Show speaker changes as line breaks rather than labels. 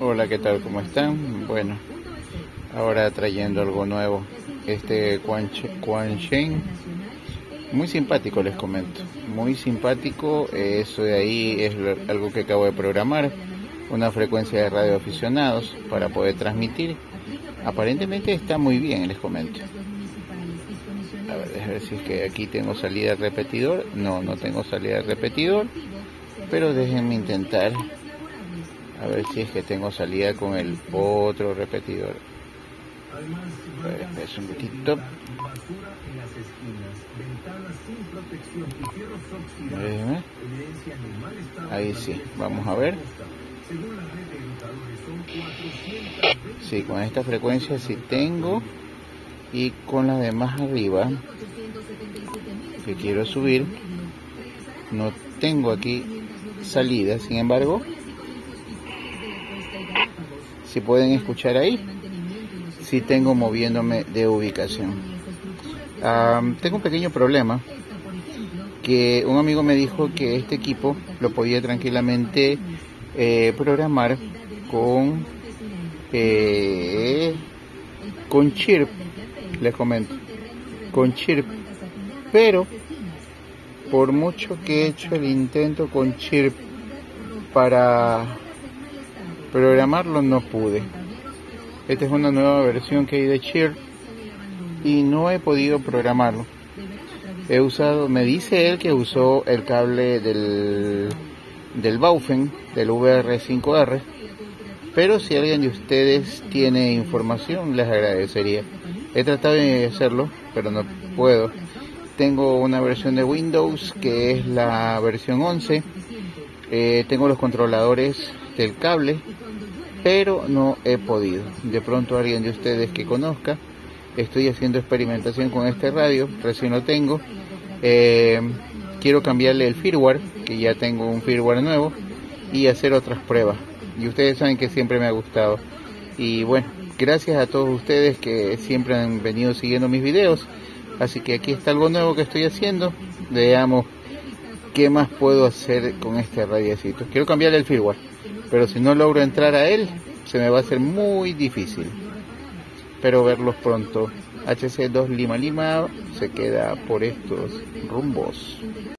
Hola, ¿qué tal? ¿Cómo están? Bueno, ahora trayendo algo nuevo. Este Quan, Shen, muy simpático les comento. Muy simpático. Eso de ahí es algo que acabo de programar. Una frecuencia de radio aficionados para poder transmitir. Aparentemente está muy bien, les comento. A ver, a ver si es que aquí tengo salida de repetidor. No, no tengo salida de repetidor. Pero déjenme intentar a ver si es que tengo salida con el otro repetidor. Es un poquito. Ahí sí, vamos a ver. Sí, con esta frecuencia sí tengo. Y con la de más arriba, que quiero subir, no tengo aquí salida. Sin embargo, si pueden escuchar ahí, si tengo moviéndome de ubicación. tengo un pequeño problema, que un amigo me dijo que este equipo lo podía tranquilamente eh, programar con, eh, con Chirp, les comento, con Chirp, pero por mucho que he hecho el intento con Chirp para Programarlo no pude. Esta es una nueva versión que hay de Cheer y no he podido programarlo. He usado, me dice él que usó el cable del, del Baufen, del VR5R, pero si alguien de ustedes tiene información les agradecería. He tratado de hacerlo, pero no puedo. Tengo una versión de Windows que es la versión 11. Eh, tengo los controladores del cable, pero no he podido. De pronto alguien de ustedes que conozca, estoy haciendo experimentación con este radio, recién lo tengo. Eh, quiero cambiarle el firmware, que ya tengo un firmware nuevo, y hacer otras pruebas. Y ustedes saben que siempre me ha gustado. Y bueno, gracias a todos ustedes que siempre han venido siguiendo mis videos. Así que aquí está algo nuevo que estoy haciendo. Veamos qué más puedo hacer con este radiacito. Quiero cambiarle el firmware, pero si no logro entrar a él, se me va a hacer muy difícil. Pero verlos pronto. HC2 Lima Lima se queda por estos rumbos.